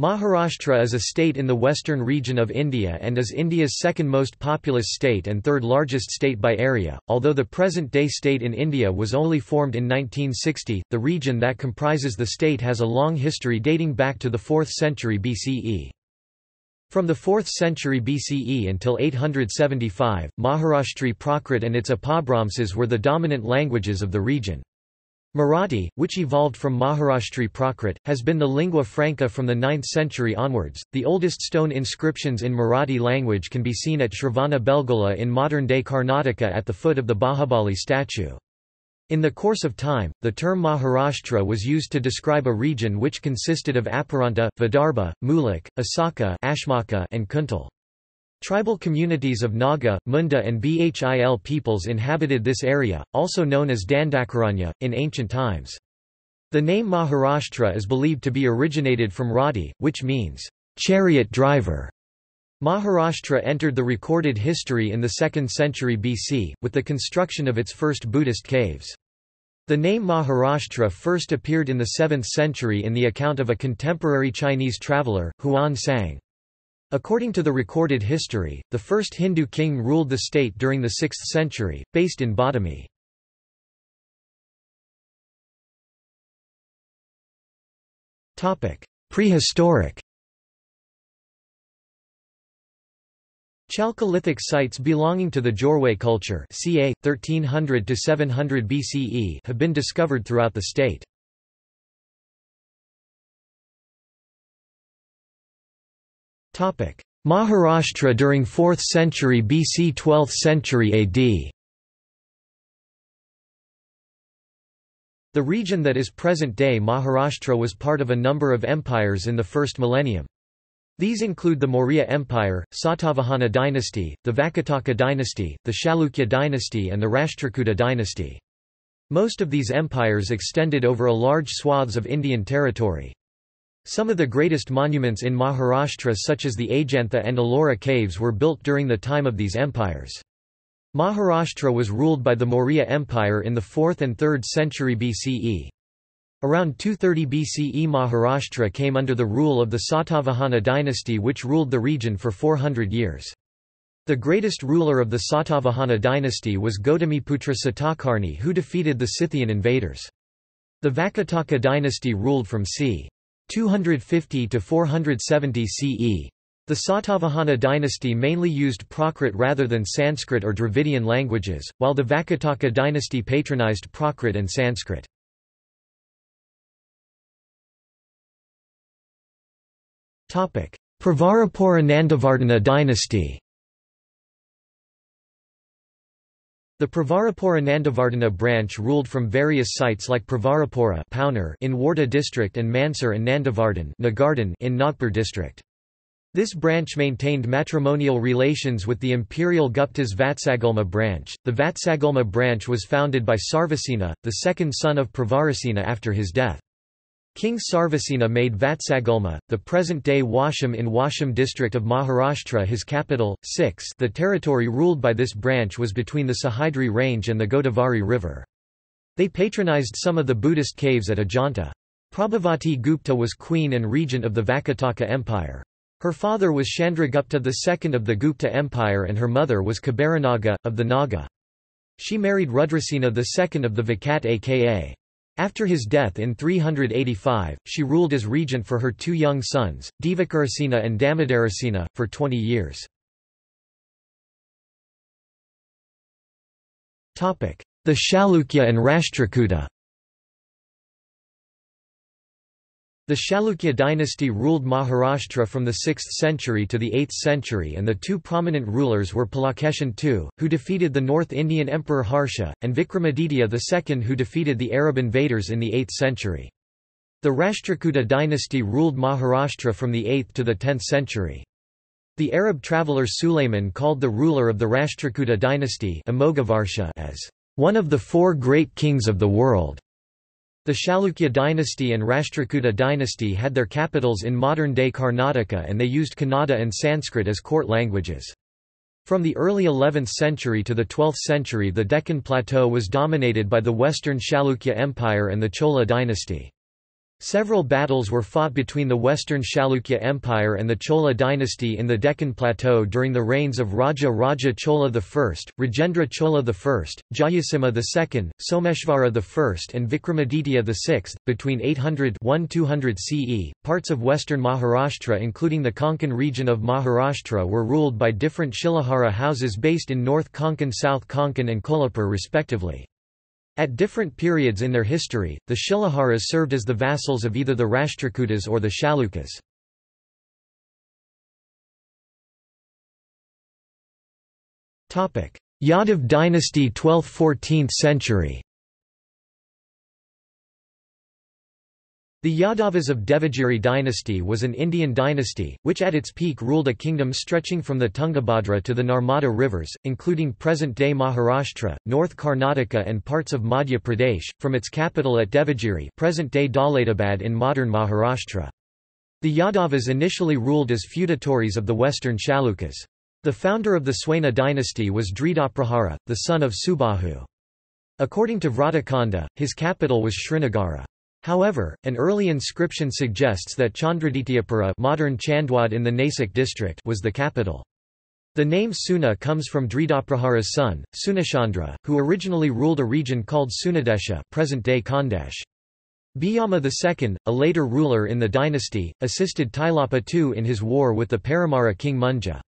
Maharashtra is a state in the western region of India and is India's second most populous state and third largest state by area. Although the present-day state in India was only formed in 1960, the region that comprises the state has a long history dating back to the 4th century BCE. From the 4th century BCE until 875, Maharashtri Prakrit and its Apabhramsas were the dominant languages of the region. Marathi, which evolved from Maharashtri Prakrit, has been the lingua franca from the 9th century onwards. The oldest stone inscriptions in Marathi language can be seen at Shravana Belgola in modern-day Karnataka at the foot of the Bahubali statue. In the course of time, the term Maharashtra was used to describe a region which consisted of Aparanta, Vidarbha, Mulak, Asaka and Kuntal. Tribal communities of Naga, Munda and Bhil peoples inhabited this area, also known as Dandakaranya, in ancient times. The name Maharashtra is believed to be originated from Rati, which means, chariot driver. Maharashtra entered the recorded history in the 2nd century BC, with the construction of its first Buddhist caves. The name Maharashtra first appeared in the 7th century in the account of a contemporary Chinese traveller, Huan Sang. According to the recorded history, the first Hindu king ruled the state during the 6th century, based in Badami. Prehistoric Chalcolithic sites belonging to the Jorwe culture ca. 1300 700 BCE have been discovered throughout the state. Maharashtra during 4th century BC 12th century AD The region that is present-day Maharashtra was part of a number of empires in the first millennium. These include the Maurya Empire, Satavahana dynasty, the Vakataka dynasty, the Chalukya dynasty and the Rashtrakuta dynasty. Most of these empires extended over a large swaths of Indian territory. Some of the greatest monuments in Maharashtra such as the Ajantha and Ellora caves were built during the time of these empires. Maharashtra was ruled by the Maurya Empire in the 4th and 3rd century BCE. Around 230 BCE Maharashtra came under the rule of the Satavahana dynasty which ruled the region for 400 years. The greatest ruler of the Satavahana dynasty was Gautamiputra Satakarni who defeated the Scythian invaders. The Vakataka dynasty ruled from c. 250 to 470 CE. The Satavahana dynasty mainly used Prakrit rather than Sanskrit or Dravidian languages, while the Vakataka dynasty patronized Prakrit and Sanskrit. Pravarapura Nandivardhana dynasty The Pravarapura Nandivardhana branch ruled from various sites like Pravarapura in Wardha district and Mansar and Nandivardhan in Nagpur district. This branch maintained matrimonial relations with the imperial Gupta's Vatsagulma branch. The Vatsagulma branch was founded by Sarvasena, the second son of Pravarasena after his death. King Sarvasena made Vatsagulma, the present-day Washim in Washim district of Maharashtra his capital. 6 The territory ruled by this branch was between the Sahyadri range and the Godavari river. They patronized some of the Buddhist caves at Ajanta. Prabhavati Gupta was queen and regent of the Vakataka Empire. Her father was Chandragupta II of the Gupta Empire and her mother was Kuberanaga, of the Naga. She married Rudrasena II of the Vakataka. After his death in 385, she ruled as regent for her two young sons, Divakarasena and Damodarasena, for 20 years. The Chalukya and Rashtrakuta The Chalukya dynasty ruled Maharashtra from the 6th century to the 8th century and the two prominent rulers were Pulakeshin II, who defeated the North Indian Emperor Harsha, and Vikramaditya II who defeated the Arab invaders in the 8th century. The Rashtrakuta dynasty ruled Maharashtra from the 8th to the 10th century. The Arab traveller Sulayman called the ruler of the Rashtrakuta dynasty as one of the four great kings of the world. The Chalukya dynasty and Rashtrakuta dynasty had their capitals in modern-day Karnataka and they used Kannada and Sanskrit as court languages. From the early 11th century to the 12th century the Deccan Plateau was dominated by the Western Chalukya Empire and the Chola dynasty. Several battles were fought between the Western Chalukya Empire and the Chola dynasty in the Deccan Plateau during the reigns of Raja Raja Chola I, Rajendra Chola I, Jayasimha II, Someshvara I and Vikramaditya VI. Between 800-1200 CE, parts of western Maharashtra including the Konkan region of Maharashtra were ruled by different Shilahara houses based in North Konkan South Konkan and Kolhapur respectively. At different periods in their history, the Shilaharas served as the vassals of either the Rashtrakutas or the Chalukyas. Yadav dynasty 12th–14th century The Yadavas of Devagiri dynasty was an Indian dynasty, which at its peak ruled a kingdom stretching from the Tungabhadra to the Narmada rivers, including present-day Maharashtra, North Karnataka and parts of Madhya Pradesh, from its capital at Devagiri present-day Daulatabad in modern Maharashtra. The Yadavas initially ruled as feudatories of the western Chalukyas. The founder of the Seuna dynasty was Dhridaprahara, the son of Subahu. According to Vratakhanda, his capital was Srinagara. However, an early inscription suggests that Chandradityapura modern Chandwad in the Nasik district was the capital. The name Seuna comes from Dhridaprahara's son, Seunachandra, who originally ruled a region called Seunadesha present-day Khandesh. Bhillama II, a later ruler in the dynasty, assisted Tailapa II in his war with the Paramara king Munja.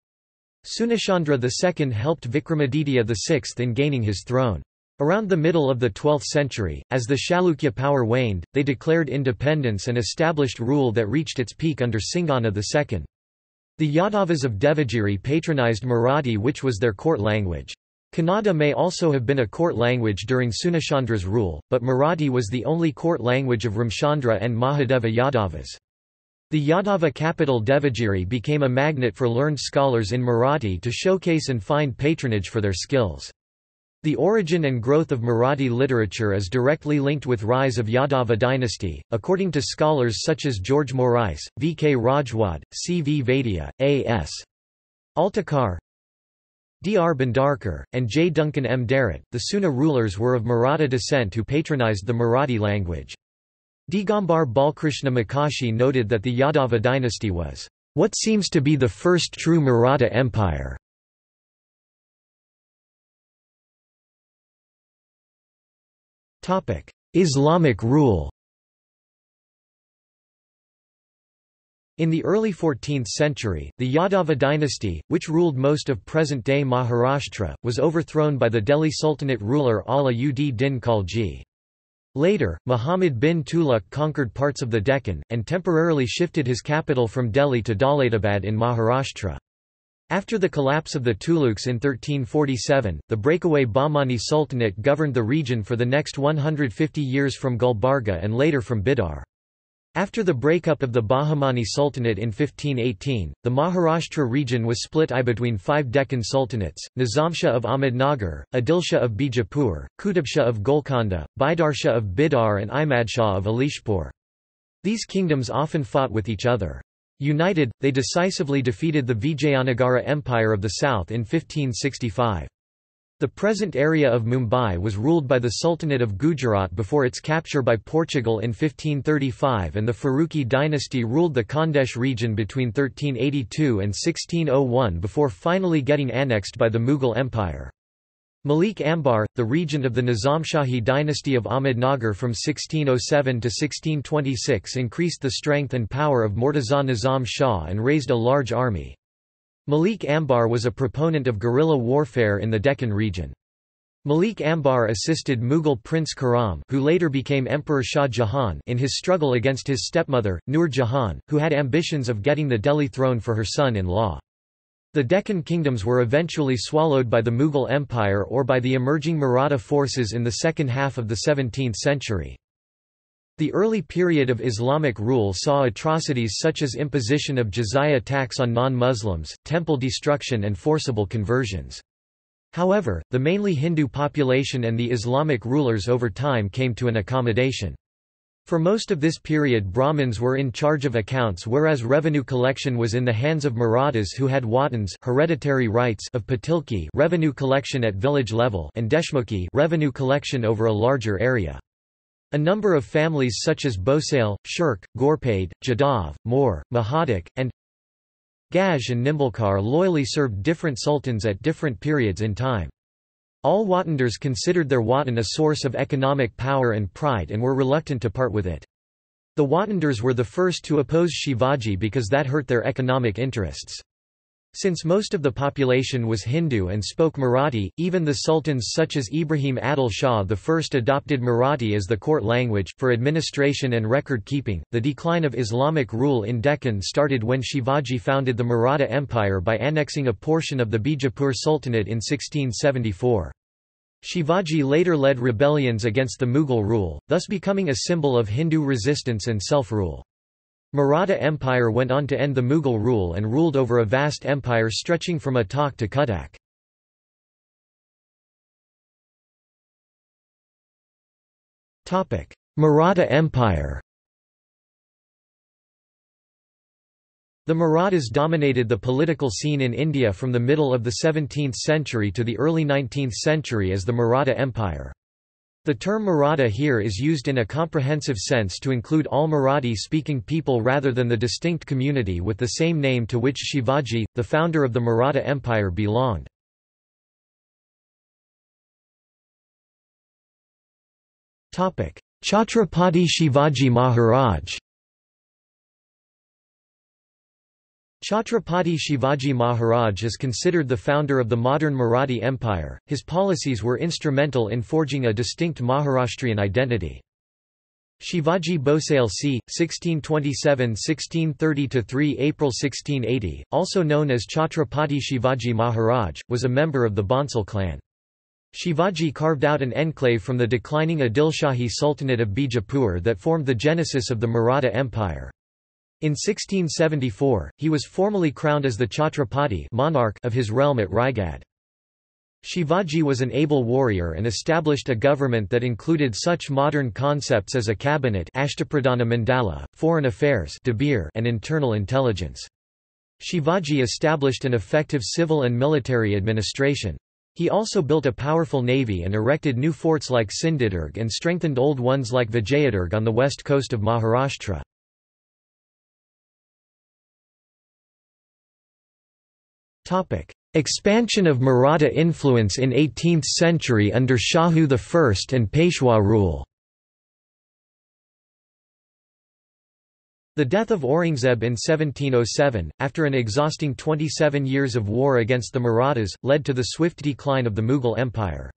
Seunachandra II helped Vikramaditya VI in gaining his throne. Around the middle of the 12th century, as the Chalukya power waned, they declared independence and established rule that reached its peak under Singhana II. The Yadavas of Devagiri patronized Marathi which was their court language. Kannada may also have been a court language during Seunachandra's rule, but Marathi was the only court language of Ramchandra and Mahadeva Yadavas. The Yadava capital Devagiri became a magnet for learned scholars in Marathi to showcase and find patronage for their skills. The origin and growth of Marathi literature is directly linked with rise of Yadava dynasty, according to scholars such as George Morais, V. K. Rajwade, C. V. Vaidya, A. S. Altekar, D. R. Bhandarkar, and J. Duncan M. Derrett. The Seuna rulers were of Maratha descent who patronized the Marathi language. Digambar Balkrishna Mokashi noted that the Yadava dynasty was, "...what seems to be the first true Maratha empire." Islamic rule In the early 14th century, the Yadava dynasty, which ruled most of present-day Maharashtra, was overthrown by the Delhi Sultanate ruler Ala ud Din Khalji. Later, Muhammad bin Tughlaq conquered parts of the Deccan, and temporarily shifted his capital from Delhi to Daulatabad in Maharashtra. After the collapse of the Tughlaqs in 1347, the breakaway Bahmani Sultanate governed the region for the next 150 years from Gulbarga and later from Bidar. After the breakup of the Bahmani Sultanate in 1518, the Maharashtra region was split I between five Deccan sultanates, Nizamshah of Ahmednagar, Adilshah of Bijapur, Qutubshah of Golconda, Baridshah of Bidar and Imadshah of Elichpur. These kingdoms often fought with each other. United, they decisively defeated the Vijayanagara Empire of the South in 1565. The present area of Mumbai was ruled by the Sultanate of Gujarat before its capture by Portugal in 1535 and the Faruqi dynasty ruled the Khandesh region between 1382 and 1601 before finally getting annexed by the Mughal Empire. Malik Ambar, the regent of the Nizamshahi dynasty of Ahmednagar from 1607 to 1626 increased the strength and power of Murtaza Nizam Shah and raised a large army. Malik Ambar was a proponent of guerrilla warfare in the Deccan region. Malik Ambar assisted Mughal Prince Khurram who later became Emperor Shah Jahan in his struggle against his stepmother, Nur Jahan, who had ambitions of getting the Delhi throne for her son-in-law. The Deccan kingdoms were eventually swallowed by the Mughal Empire or by the emerging Maratha forces in the second half of the 17th century. The early period of Islamic rule saw atrocities such as imposition of jizya tax on non-Muslims, temple destruction and forcible conversions. However, the mainly Hindu population and the Islamic rulers over time came to an accommodation. For most of this period Brahmins were in charge of accounts whereas revenue collection was in the hands of Marathas who had Watans hereditary rights of Patilki revenue collection at village level and Deshmukhi revenue collection over a larger area. A number of families such as Bhosale, Shirke, Ghorpade, Jadhav, Moor, Mahadik, and Gaj and Nimbalkar loyally served different sultans at different periods in time. All Watandars considered their watan a source of economic power and pride and were reluctant to part with it. The Watandars were the first to oppose Shivaji because that hurt their economic interests. Since most of the population was Hindu and spoke Marathi, even the sultans such as Ibrahim Adil Shah I adopted Marathi as the court language. For administration and record keeping, the decline of Islamic rule in Deccan started when Shivaji founded the Maratha Empire by annexing a portion of the Bijapur Sultanate in 1674. Shivaji later led rebellions against the Mughal rule, thus becoming a symbol of Hindu resistance and self-rule. Maratha Empire went on to end the Mughal rule and ruled over a vast empire stretching from Attock to Cuttack. Maratha Empire The Marathas dominated the political scene in India from the middle of the 17th century to the early 19th century as the Maratha Empire. The term Maratha here is used in a comprehensive sense to include all Marathi-speaking people rather than the distinct community with the same name to which Shivaji, the founder of the Maratha Empire belonged. Chhatrapati Shivaji Maharaj Chhatrapati Shivaji Maharaj is considered the founder of the modern Marathi Empire. His policies were instrumental in forging a distinct Maharashtrian identity. Shivaji Bhosale c. 1627–1630–3 April 1680, also known as Chhatrapati Shivaji Maharaj, was a member of the Bhonsle clan. Shivaji carved out an enclave from the declining Adilshahi Sultanate of Bijapur that formed the genesis of the Maratha Empire. In 1674, he was formally crowned as the Chhatrapati monarch of his realm at Raigad. Shivaji was an able warrior and established a government that included such modern concepts as a cabinet Ashtapradhana Mandala, foreign affairs and internal intelligence. Shivaji established an effective civil and military administration. He also built a powerful navy and erected new forts like Sindhudurg and strengthened old ones like Vijayadurg on the west coast of Maharashtra. Topic: Expansion of Maratha influence in 18th century under Shahu I and Peshwa rule. The death of Aurangzeb in 1707, after an exhausting 27 years of war against the Marathas, led to the swift decline of the Mughal Empire.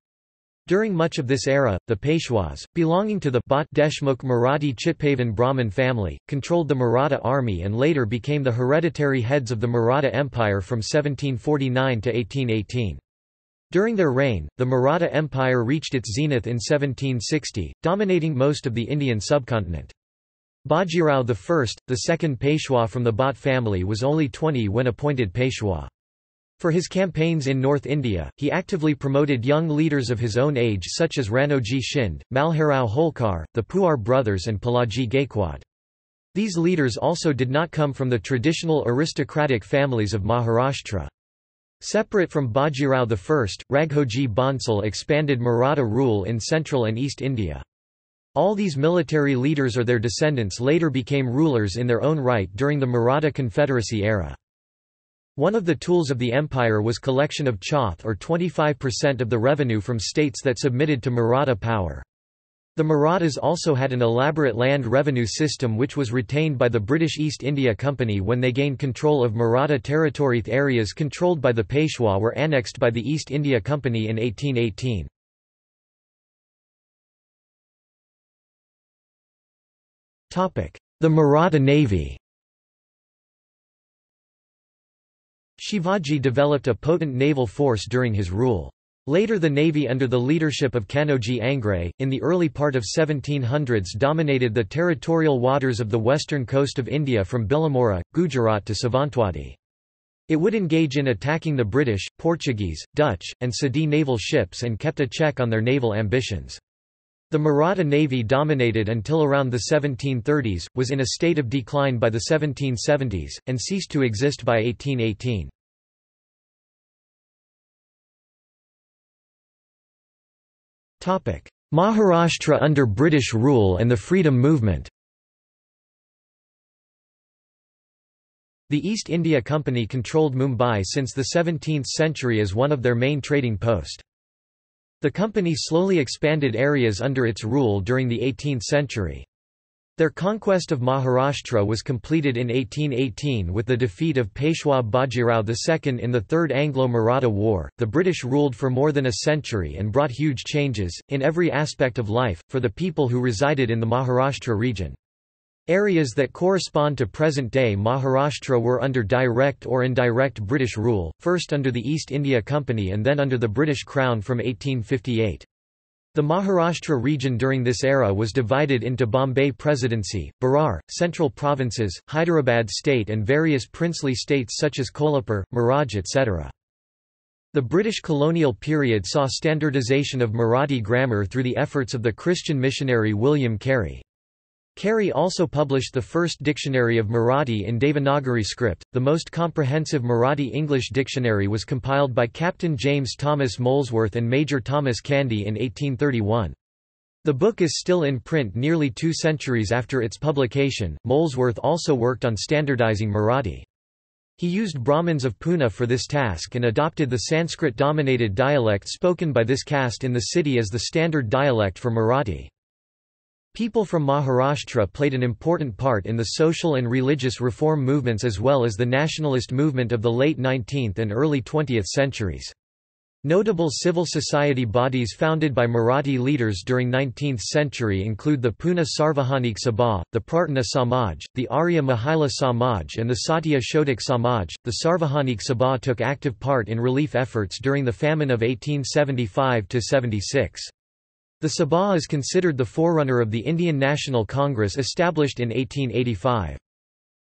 During much of this era, the Peshwas, belonging to the Bhat Deshmukh Marathi Chitpavan Brahmin family, controlled the Maratha army and later became the hereditary heads of the Maratha Empire from 1749 to 1818. During their reign, the Maratha Empire reached its zenith in 1760, dominating most of the Indian subcontinent. Bajirao I, the second Peshwa from the Bhat family was only 20 when appointed Peshwa. For his campaigns in North India, he actively promoted young leaders of his own age such as Ranoji Shinde, Malharrao Holkar, the Puar brothers and Palaji Gaikwad. These leaders also did not come from the traditional aristocratic families of Maharashtra. Separate from Bajirao I, Raghoji Bhonsle expanded Maratha rule in central and east India. All these military leaders or their descendants later became rulers in their own right during the Maratha Confederacy era. One of the tools of the empire was collection of chauth or 25% of the revenue from states that submitted to Maratha power. The Marathas also had an elaborate land revenue system which was retained by the British East India Company when they gained control of Maratha territory. Areas controlled by the Peshwa were annexed by the East India Company in 1818. The Maratha Navy Shivaji developed a potent naval force during his rule. Later the navy under the leadership of Kanhoji Angre, in the early part of 1700s dominated the territorial waters of the western coast of India from Billimora, Gujarat to Savantwadi. It would engage in attacking the British, Portuguese, Dutch, and Sindhi naval ships and kept a check on their naval ambitions. The Maratha navy dominated until around the 1730s, was in a state of decline by the 1770s, and ceased to exist by 1818. Maharashtra under British rule and the Freedom Movement The East India Company controlled Mumbai since the 17th century as one of their main trading post. The company slowly expanded areas under its rule during the 18th century. Their conquest of Maharashtra was completed in 1818 with the defeat of Peshwa Bajirao II in the Third Anglo-Maratha War. The British ruled for more than a century and brought huge changes, in every aspect of life, for the people who resided in the Maharashtra region. Areas that correspond to present-day Maharashtra were under direct or indirect British rule, first under the East India Company and then under the British Crown from 1858. The Maharashtra region during this era was divided into Bombay Presidency, Berar, Central Provinces, Hyderabad State and various princely states such as Kolhapur, Miraj etc. The British colonial period saw standardization of Marathi grammar through the efforts of the Christian missionary William Carey. Carey also published the first dictionary of Marathi in Devanagari script. The most comprehensive Marathi English dictionary was compiled by Captain James Thomas Molesworth and Major Thomas Candy in 1831. The book is still in print nearly two centuries after its publication. Molesworth also worked on standardizing Marathi. He used Brahmins of Pune for this task and adopted the Sanskrit dominated dialect spoken by this caste in the city as the standard dialect for Marathi. People from Maharashtra played an important part in the social and religious reform movements as well as the nationalist movement of the late 19th and early 20th centuries. Notable civil society bodies founded by Marathi leaders during 19th century include the Pune Sarvajanik Sabha, the Prarthana Samaj, the Arya Mahila Samaj and the Satya Shodhak Samaj. The Sarvajanik Sabha took active part in relief efforts during the famine of 1875–76. The Sabha is considered the forerunner of the Indian National Congress established in 1885.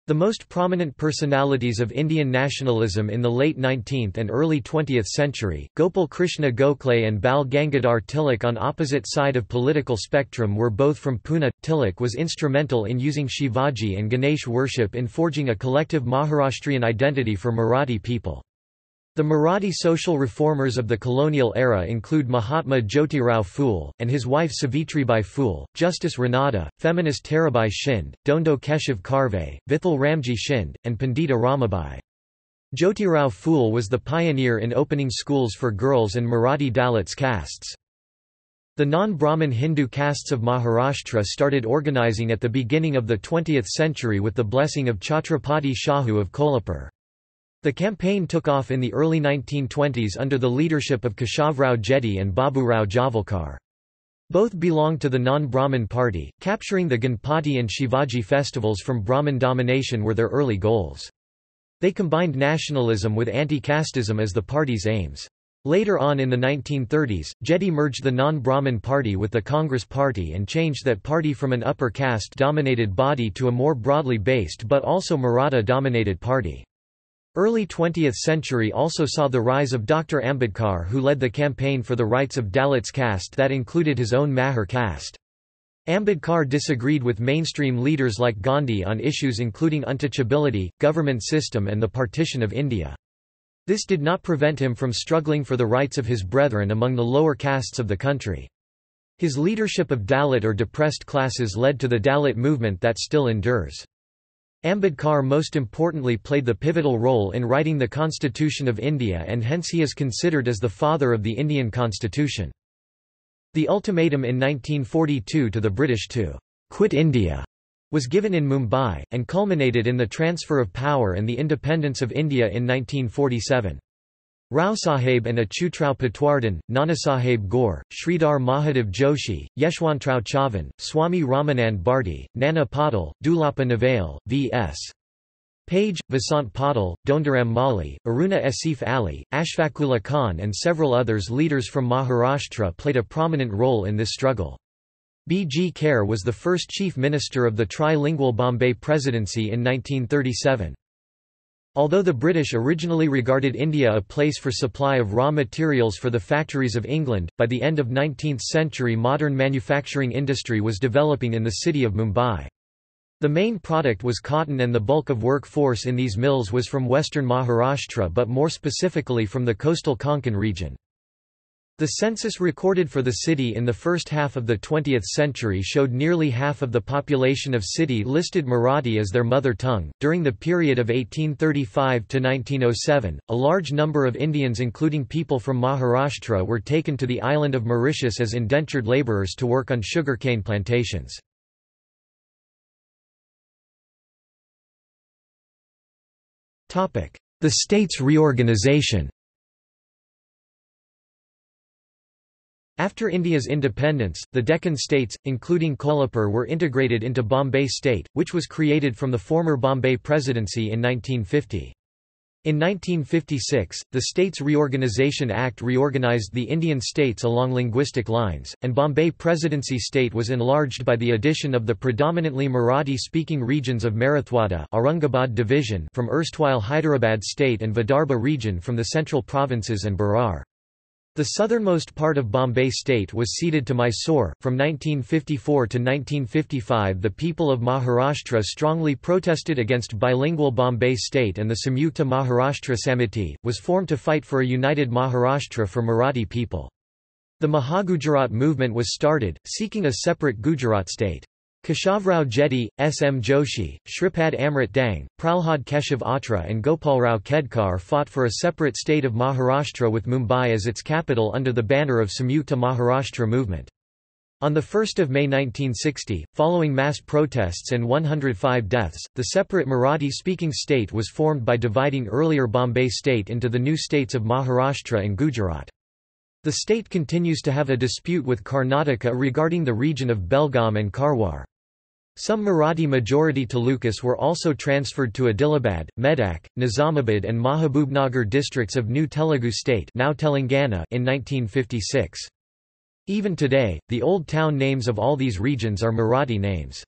The most prominent personalities of Indian nationalism in the late 19th and early 20th century, Gopal Krishna Gokhale and Bal Gangadhar Tilak on opposite side of political spectrum were both from Pune. Tilak was instrumental in using Shivaji and Ganesh worship in forging a collective Maharashtrian identity for Marathi people. The Marathi social reformers of the colonial era include Mahatma Jyotirao Phule, and his wife Savitribai Phule, Justice Ranade, feminist Tarabai Shinde, Dhondo Keshav Karve, Vithal Ramji Shinde, and Pandita Ramabai. Jyotirao Phule was the pioneer in opening schools for girls and Marathi Dalits castes. The non-Brahmin Hindu castes of Maharashtra started organizing at the beginning of the 20th century with the blessing of Chhatrapati Shahu of Kolhapur. The campaign took off in the early 1920s under the leadership of Keshavrao Jedhe and Baburao Javalkar. Both belonged to the non-Brahmin party, capturing the Ganpati and Shivaji festivals from Brahmin domination were their early goals. They combined nationalism with anti-casteism as the party's aims. Later on in the 1930s, Jedhe merged the non-Brahmin party with the Congress party and changed that party from an upper caste-dominated body to a more broadly based but also Maratha-dominated party. Early 20th century also saw the rise of Dr. Ambedkar who led the campaign for the rights of Dalits caste that included his own Mahar caste. Ambedkar disagreed with mainstream leaders like Gandhi on issues including untouchability, government system and the partition of India. This did not prevent him from struggling for the rights of his brethren among the lower castes of the country. His leadership of Dalit or depressed classes led to the Dalit movement that still endures. Ambedkar most importantly played the pivotal role in writing the Constitution of India and hence he is considered as the father of the Indian constitution. The ultimatum in 1942 to the British to «quit India» was given in Mumbai, and culminated in the transfer of power and the independence of India in 1947. Rao Sahib and Achyutrao Patwardhan, Nanasaheb Gore, Sridhar Mahadev Joshi, Yeshwantrao Chavan, Swami Ramanand Bharti, Nana Patil, Dulappa Navale, V.S. Page, Vasant Patil, Dhondiram Mali, Aruna Asif Ali, Ashfaqullah Khan and several others leaders from Maharashtra played a prominent role in this struggle. B. G. Kher was the first chief minister of the trilingual Bombay Presidency in 1937. Although the British originally regarded India a place for supply of raw materials for the factories of England, by the end of 19th century modern manufacturing industry was developing in the city of Mumbai. The main product was cotton and the bulk of workforce in these mills was from western Maharashtra but more specifically from the coastal Konkan region. The census recorded for the city in the first half of the 20th century showed nearly half of the population of city listed Marathi as their mother tongue. During the period of 1835 to 1907, a large number of Indians, including people from Maharashtra, were taken to the island of Mauritius as indentured laborers to work on sugarcane plantations. The state's reorganization After India's independence, the Deccan states, including Kolhapur were integrated into Bombay state, which was created from the former Bombay Presidency in 1950. In 1956, the States Reorganisation Act reorganized the Indian states along linguistic lines, and Bombay Presidency state was enlarged by the addition of the predominantly Marathi-speaking regions of Marathwada Aurangabad division from erstwhile Hyderabad state and Vidarbha region from the central provinces and Berar. The southernmost part of Bombay state was ceded to Mysore. From 1954 to 1955, the people of Maharashtra strongly protested against bilingual Bombay state, and the Samyukta Maharashtra Samiti was formed to fight for a united Maharashtra for Marathi people. The Mahagujarat movement was started, seeking a separate Gujarat state. Keshavrao Jedhe, S. M. Joshi, Shripad Amrit Dange, Pralhad Keshav Atre and Gopalrao Khedkar fought for a separate state of Maharashtra with Mumbai as its capital under the banner of Samyukta Maharashtra movement. On 1 May 1960, following mass protests and 105 deaths, the separate Marathi-speaking state was formed by dividing earlier Bombay state into the new states of Maharashtra and Gujarat. The state continues to have a dispute with Karnataka regarding the region of Belgaum and Karwar. Some Marathi-majority talukas were also transferred to Adilabad, Medak, Nizamabad and Mahabubnagar districts of New Telugu state now Telangana in 1956. Even today, the old town names of all these regions are Marathi names.